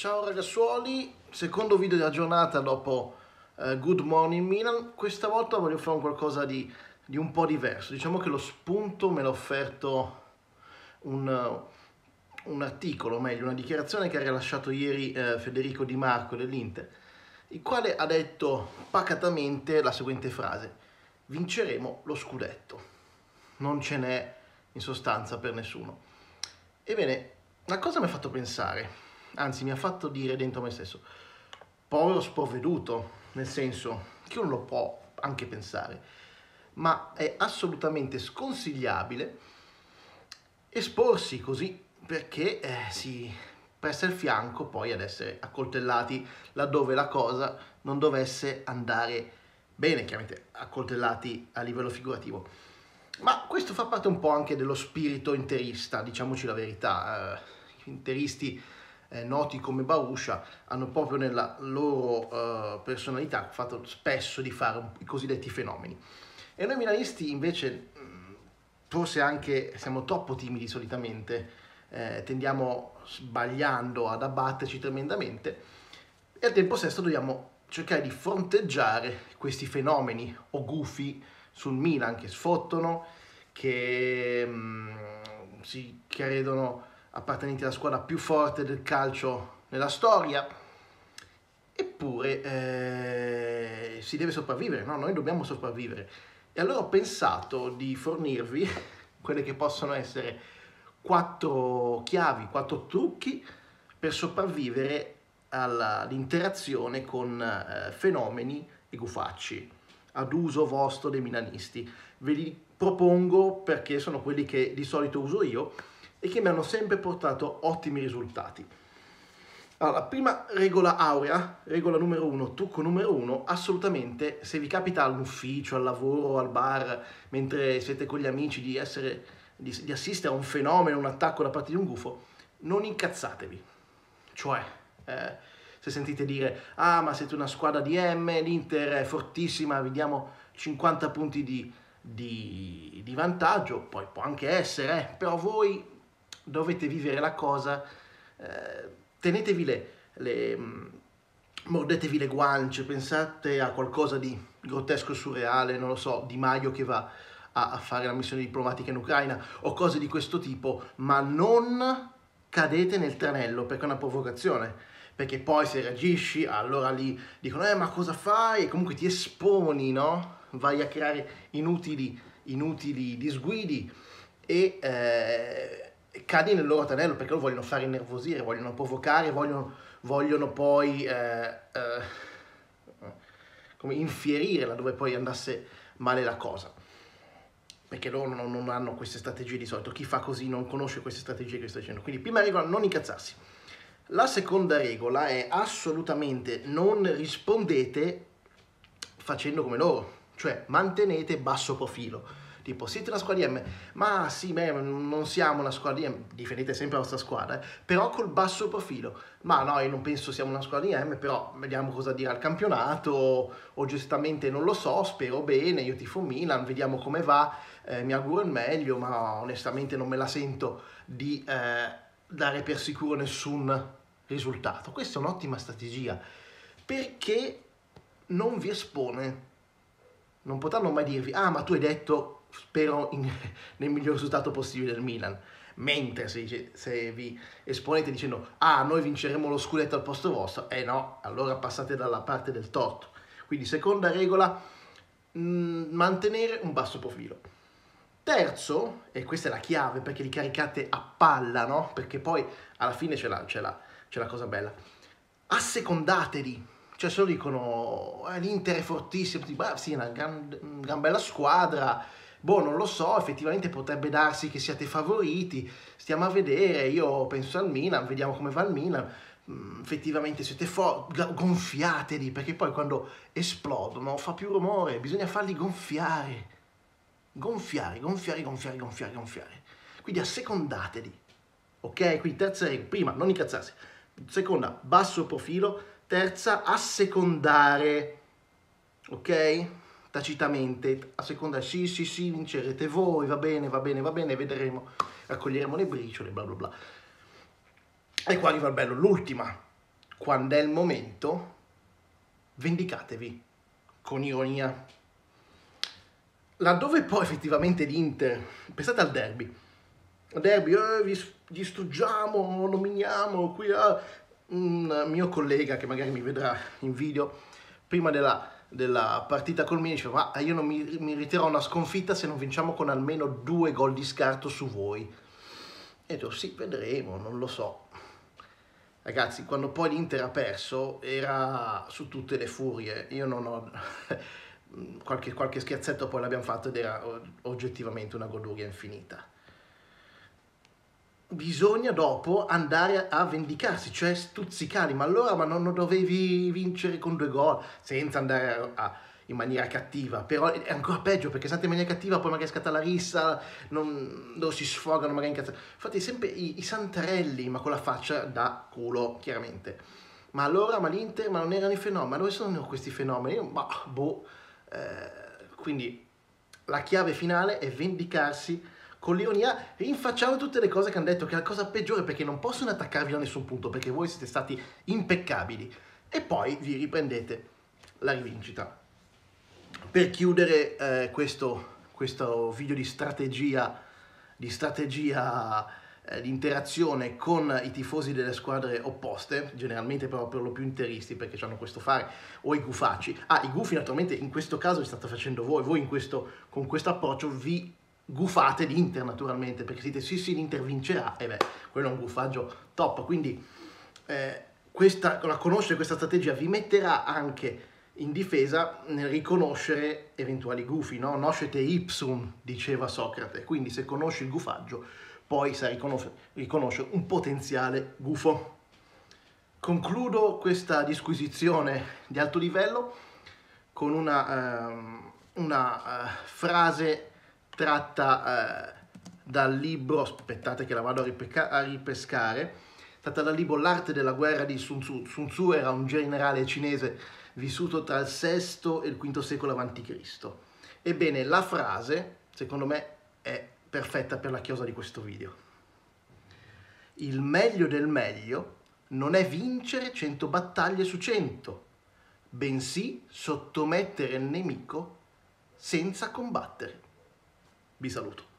Ciao ragazzuoli, secondo video della giornata dopo uh, Good Morning Milan. Questa volta voglio fare un qualcosa di, di, un po' diverso. Diciamo che lo spunto me l'ha offerto un, un, articolo, o meglio una dichiarazione che ha rilasciato ieri uh, Federico Di Marco dell'Inter, il quale ha detto pacatamente la seguente frase. Vinceremo lo scudetto. Non ce n'è in sostanza per nessuno. Ebbene, una cosa mi ha fatto pensare anzi mi ha fatto dire dentro me stesso, povero sprovveduto, nel senso che uno lo può anche pensare, ma è assolutamente sconsigliabile esporsi così perché eh, si presta il fianco poi ad essere accoltellati laddove la cosa non dovesse andare bene, chiaramente accoltellati a livello figurativo. Ma questo fa parte un po' anche dello spirito interista, diciamoci la verità. Eh, interisti eh, noti come Bauscia hanno proprio nella loro uh, personalità fatto spesso di fare i cosiddetti fenomeni. E noi milanisti invece, forse anche siamo troppo timidi solitamente, eh, tendiamo sbagliando ad abbatterci tremendamente e al tempo stesso dobbiamo cercare di fronteggiare questi fenomeni o gufi sul Milan che sfottono, che mh, si credono appartenenti alla squadra più forte del calcio nella storia, eppure eh, si deve sopravvivere, no? Noi dobbiamo sopravvivere. E allora ho pensato di fornirvi quelle che possono essere quattro chiavi, quattro trucchi per sopravvivere all'interazione con eh, fenomeni e gufacci ad uso vostro dei milanisti. Ve li propongo perché sono quelli che di solito uso io e che mi hanno sempre portato ottimi risultati. Allora, prima regola aurea, regola numero uno, trucco numero uno, assolutamente se vi capita all'ufficio, al lavoro, al bar, mentre siete con gli amici di, essere, di, di assistere a un fenomeno, un attacco da parte di un gufo, non incazzatevi. Cioè, eh, se sentite dire, ah ma siete una squadra di M, l'Inter è fortissima, vi diamo 50 punti di, di, di vantaggio, poi può anche essere, eh, però voi dovete vivere la cosa, eh, tenetevi le, le mm, mordetevi le guance, pensate a qualcosa di grottesco, surreale, non lo so, Di Maio che va a, a fare la missione diplomatica in Ucraina o cose di questo tipo, ma non cadete nel tranello perché è una provocazione. Perché poi se reagisci allora lì dicono eh ma cosa fai? E comunque ti esponi no? Vai a creare inutili inutili disguidi e eh, cadi nel loro tranello perché lo vogliono fare innervosire, vogliono provocare, vogliono, vogliono poi eh, eh, infierire laddove poi andasse male la cosa. Perché loro non, non, hanno queste strategie di solito. Chi fa così non conosce queste strategie che sto dicendo. Quindi, prima regola, non incazzarsi. La seconda regola è assolutamente non rispondete facendo come loro, cioè mantenete basso profilo tipo siete una squadra di M, ma sì, beh, non siamo una squadra di M, difendete sempre la vostra squadra, eh? però col basso profilo, ma no, io non penso siamo una squadra di M, però vediamo cosa dirà il campionato, o giustamente non lo so, spero bene, io tifo Milan, vediamo come va, eh, mi auguro il meglio, ma onestamente non me la sento di eh, dare per sicuro nessun risultato. Questa è un'ottima strategia, perché non vi espone non potranno mai dirvi, ah ma tu hai detto spero in, nel miglior risultato possibile del Milan. Mentre se, se, vi esponete dicendo ah noi vinceremo lo scudetto al posto vostro, eh no, allora passate dalla parte del torto. Quindi seconda regola, mh, mm, mantenere un basso profilo. Terzo, e questa è la chiave perché li caricate a palla, no? Perché poi alla fine c'è la, c'è la, c'è la cosa bella. Assecondatevi, cioè se lo dicono eh, l'Inter è fortissimo, tipo, ah, sì, è una gran, gran bella squadra, Boh, non lo so, effettivamente potrebbe darsi che siate favoriti, stiamo a vedere, io penso al Milan, vediamo come va il Milan, mm, effettivamente siete forti, gonfiatevi, perché poi quando esplodono fa più rumore, bisogna farli gonfiare, gonfiare, gonfiare, gonfiare, gonfiare, gonfiare. Quindi assecondatevi, ok? Quindi terza regola, prima, non incazzarsi, seconda, basso profilo, terza, assecondare, ok? tacitamente, a seconda sì, sì, sì, vincerete voi, va bene, va bene, va bene, vedremo, raccoglieremo le briciole, bla bla bla. E qua arriva il bello, l'ultima, quando è il momento, vendicatevi con ironia. Laddove poi effettivamente l'Inter, pensate al derby, derby eh, vi distruggiamo, nominiamo, qui eh, un mio collega che magari mi vedrà in video, prima della, della partita col Milan, diceva ma io non mi, mi ritirerò una sconfitta se non vinciamo con almeno due gol di scarto su voi. E detto sì, vedremo, non lo so. Ragazzi, quando poi l'Inter ha perso era su tutte le furie. Io non ho... qualche, qualche scherzetto poi l'abbiamo fatto ed era oggettivamente una goduria infinita. Bisogna dopo andare a vendicarsi, cioè stuzzicarli. Ma allora ma non dovevi vincere con due gol senza andare a, a in maniera cattiva, però è ancora peggio perché se in maniera cattiva poi magari scatta la rissa, non, loro si sfogano magari in cazzo. Infatti sempre i, i santarelli, ma con la faccia da culo, chiaramente. Ma allora, ma l'Inter, ma non erano i fenomeni, ma dove sono questi fenomeni? Ma boh, eh, quindi la chiave finale è vendicarsi con l'ironia, rinfacciando tutte le cose che hanno detto, che è la cosa peggiore perché non possono attaccarvi da nessun punto, perché voi siete stati impeccabili. E poi vi riprendete la rivincita per chiudere eh, questo, questo, video di strategia, di, strategia eh, di interazione con i tifosi delle squadre opposte, generalmente però per lo più interisti perché hanno questo fare, o i gufaci. Ah, i gufi naturalmente in questo caso vi state facendo voi, voi questo, con questo approccio vi gufate l'Inter naturalmente, perché siete sì sì l'Inter vincerà, e beh, quello è un gufaggio top, quindi eh, questa, la conoscere questa strategia vi metterà anche in difesa nel riconoscere eventuali gufi, no? Noscete ipsum, diceva Socrate, quindi se conosci il gufaggio poi sai riconoscere un potenziale gufo. Concludo questa disquisizione di alto livello con una, uh, una uh, frase tratta uh, dal libro, aspettate che la vado a, ripeca- a ripescare, tratta dal libro L'arte della guerra di Sun Tzu. Sun Tzu era un generale cinese vissuto tra il VI e il V secolo a.C. Ebbene, la frase, secondo me, è perfetta per la chiosa di questo video. Il meglio del meglio non è vincere 100 battaglie su 100, bensì sottomettere il nemico senza combattere. Vi saluto.